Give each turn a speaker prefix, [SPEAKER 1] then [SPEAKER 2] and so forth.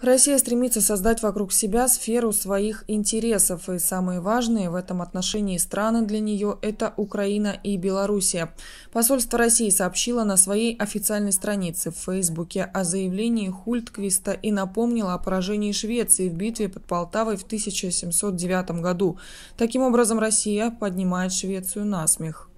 [SPEAKER 1] Россия стремится создать вокруг себя сферу своих интересов, и самые важные в этом отношении страны для нее – это Украина и Белоруссия. Посольство России сообщило на своей официальной странице в Фейсбуке о заявлении Хультквиста и напомнило о поражении Швеции в битве под Полтавой в 1709 году. Таким образом, Россия поднимает Швецию на смех.